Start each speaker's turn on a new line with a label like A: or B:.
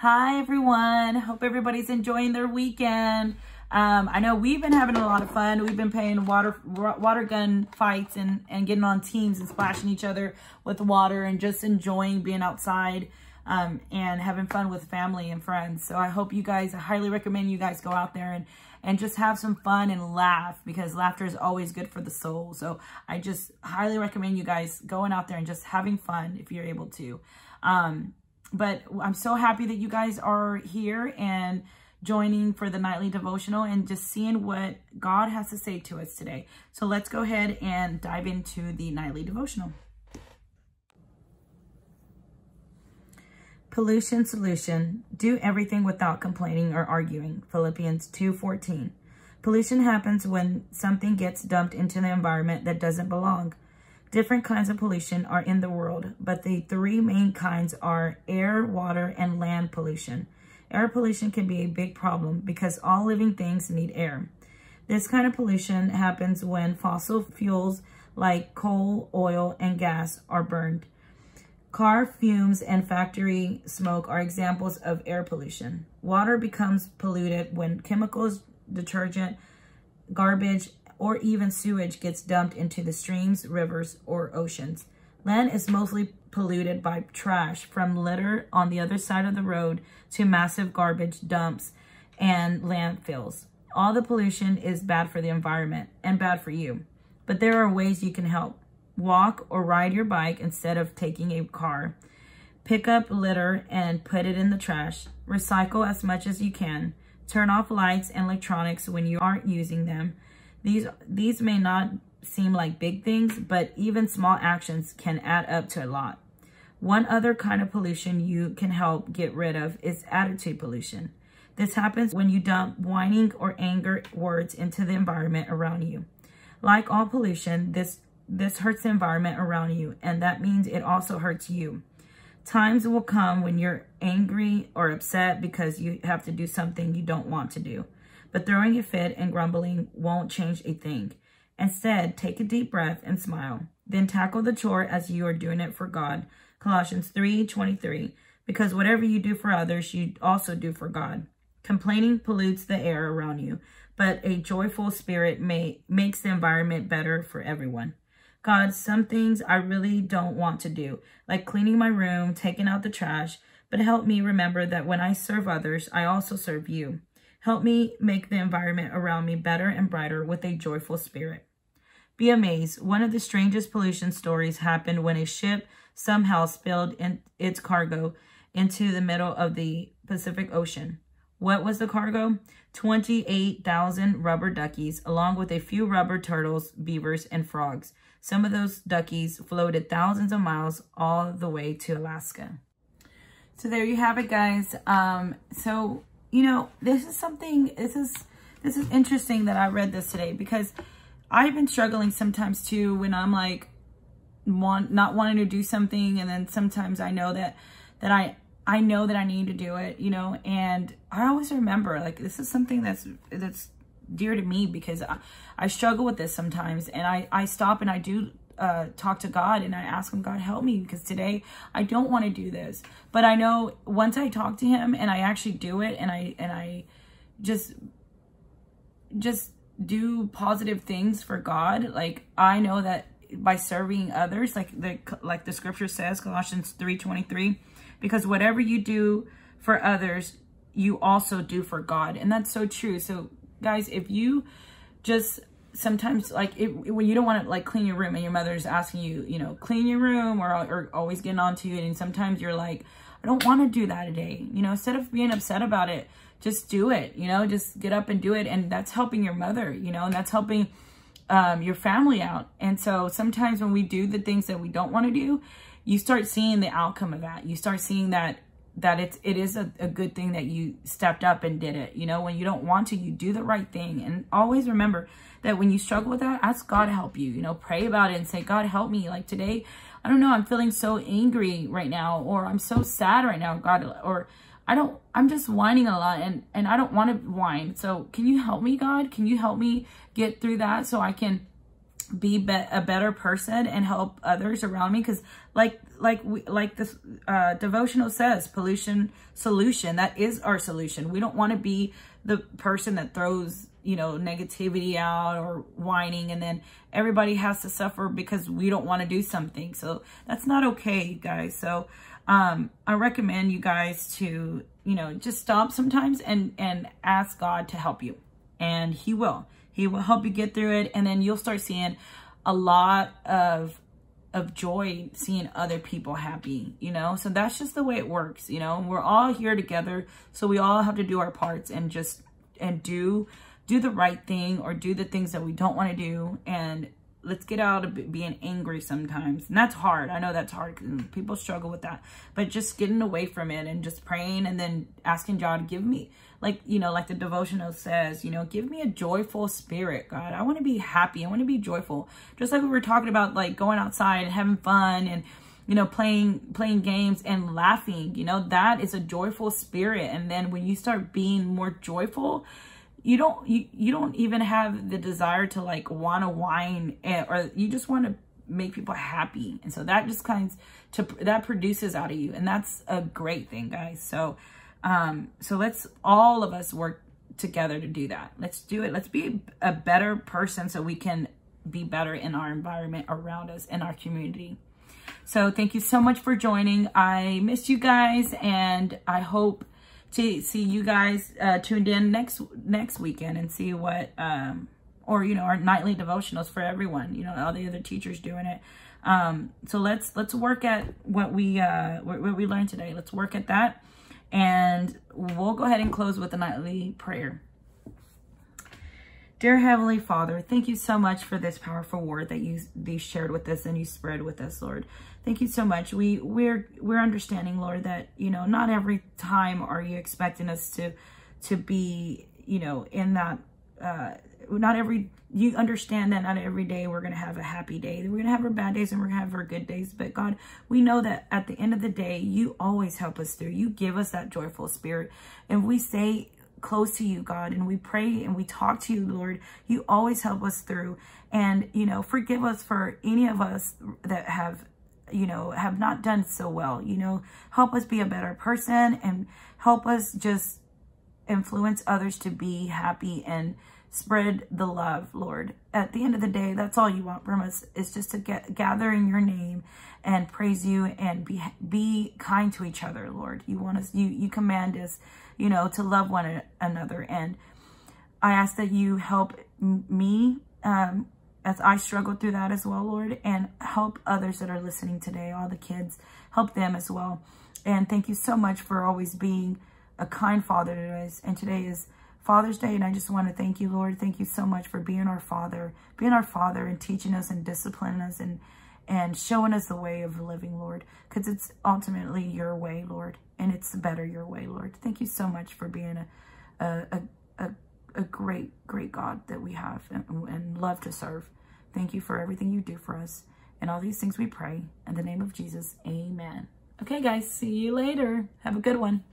A: Hi, everyone. Hope everybody's enjoying their weekend. Um, I know we've been having a lot of fun. We've been playing water water gun fights and, and getting on teams and splashing each other with water and just enjoying being outside um, and having fun with family and friends. So I hope you guys, I highly recommend you guys go out there and, and just have some fun and laugh because laughter is always good for the soul. So I just highly recommend you guys going out there and just having fun if you're able to. Um, but I'm so happy that you guys are here and joining for the nightly devotional and just seeing what God has to say to us today. So let's go ahead and dive into the nightly devotional. Pollution solution. Do everything without complaining or arguing. Philippians 2.14. Pollution happens when something gets dumped into the environment that doesn't belong. Different kinds of pollution are in the world, but the three main kinds are air, water, and land pollution. Air pollution can be a big problem because all living things need air. This kind of pollution happens when fossil fuels like coal, oil, and gas are burned. Car fumes and factory smoke are examples of air pollution. Water becomes polluted when chemicals, detergent, garbage, or even sewage gets dumped into the streams, rivers, or oceans. Land is mostly polluted by trash from litter on the other side of the road to massive garbage dumps and landfills. All the pollution is bad for the environment and bad for you. But there are ways you can help walk or ride your bike instead of taking a car. Pick up litter and put it in the trash. Recycle as much as you can. Turn off lights and electronics when you aren't using them. These, these may not seem like big things, but even small actions can add up to a lot. One other kind of pollution you can help get rid of is attitude pollution. This happens when you dump whining or anger words into the environment around you. Like all pollution, this this hurts the environment around you, and that means it also hurts you. Times will come when you're angry or upset because you have to do something you don't want to do. But throwing a fit and grumbling won't change a thing. Instead, take a deep breath and smile. Then tackle the chore as you are doing it for God. Colossians 3, 23. Because whatever you do for others, you also do for God. Complaining pollutes the air around you, but a joyful spirit may makes the environment better for everyone. God, some things I really don't want to do, like cleaning my room, taking out the trash, but help me remember that when I serve others, I also serve you. Help me make the environment around me better and brighter with a joyful spirit. Be amazed. One of the strangest pollution stories happened when a ship somehow spilled in its cargo into the middle of the Pacific Ocean. What was the cargo? 28,000 rubber duckies, along with a few rubber turtles, beavers, and frogs. Some of those duckies floated thousands of miles all the way to Alaska. So there you have it, guys. Um, so, you know, this is something, this is, this is interesting that I read this today because I've been struggling sometimes too when I'm like, want, not wanting to do something. And then sometimes I know that, that I, I know that I need to do it, you know, and I always remember like, this is something that's, that's dear to me because I, I struggle with this sometimes and I, I stop and I do uh, talk to God and I ask him, God, help me because today I don't want to do this. But I know once I talk to him and I actually do it and I, and I just, just do positive things for God, like I know that by serving others, like the, like the scripture says, Colossians 3.23, because whatever you do for others, you also do for God. And that's so true. So guys, if you just sometimes like if, when you don't want to like clean your room and your mother's asking you, you know, clean your room or, or always getting on to you. And sometimes you're like, I don't want to do that today. You know, instead of being upset about it, just do it, you know, just get up and do it. And that's helping your mother, you know, and that's helping um, your family out. And so sometimes when we do the things that we don't want to do, you start seeing the outcome of that. You start seeing that that it's it is a, a good thing that you stepped up and did it. You know, when you don't want to, you do the right thing. And always remember that when you struggle with that, ask God to help you. You know, pray about it and say, God, help me. Like today, I don't know, I'm feeling so angry right now, or I'm so sad right now, God, or I don't, I'm just whining a lot and, and I don't want to whine. So can you help me, God? Can you help me get through that so I can be, be a better person and help others around me because like like we like this uh devotional says pollution solution that is our solution. We don't want to be the person that throws you know negativity out or whining and then everybody has to suffer because we don't want to do something. So that's not okay guys. So um i recommend you guys to you know just stop sometimes and and ask god to help you. And he will he will help you get through it. And then you'll start seeing a lot of of joy seeing other people happy, you know? So that's just the way it works, you know? We're all here together, so we all have to do our parts and just and do do the right thing or do the things that we don't want to do and let's get out of being angry sometimes. And that's hard. I know that's hard people struggle with that. But just getting away from it and just praying and then asking God give me, like, you know, like the devotional says, you know, give me a joyful spirit, God. I want to be happy. I want to be joyful. Just like we were talking about, like going outside and having fun and, you know, playing playing games and laughing, you know, that is a joyful spirit. And then when you start being more joyful, you don't you, you don't even have the desire to like want to whine or you just want to make people happy. And so that just kind of to that produces out of you. And that's a great thing guys. So um so let's all of us work together to do that. Let's do it. Let's be a better person so we can be better in our environment around us in our community. So thank you so much for joining. I missed you guys and i hope to see you guys uh, tuned in next next weekend and see what, um, or, you know, our nightly devotionals for everyone, you know, all the other teachers doing it. Um, so let's, let's work at what we, uh, what, what we learned today. Let's work at that. And we'll go ahead and close with a nightly prayer. Dear Heavenly Father, thank you so much for this powerful word that you, you shared with us and you spread with us, Lord. Thank you so much. We we're we're understanding, Lord, that you know not every time are you expecting us to to be you know in that. Uh, not every you understand that not every day we're gonna have a happy day. We're gonna have our bad days and we're gonna have our good days. But God, we know that at the end of the day, you always help us through. You give us that joyful spirit, and we say close to you, God, and we pray and we talk to you, Lord. You always help us through. And, you know, forgive us for any of us that have you know, have not done so well. You know, help us be a better person and help us just influence others to be happy and spread the love, Lord. At the end of the day, that's all you want from us is just to get gather in your name and praise you and be be kind to each other, Lord. You want us you you command us, you know, to love one another and I ask that you help me um, as I struggle through that as well, Lord, and help others that are listening today, all the kids, help them as well. And thank you so much for always being a kind father to us. And today is Father's Day, and I just want to thank you, Lord. Thank you so much for being our father, being our father and teaching us and disciplining us and and showing us the way of living, Lord, because it's ultimately your way, Lord, and it's better your way, Lord. Thank you so much for being a, a, a, a, a great, great God that we have and, and love to serve. Thank you for everything you do for us. And all these things we pray. In the name of Jesus, amen. Okay, guys, see you later. Have a good one.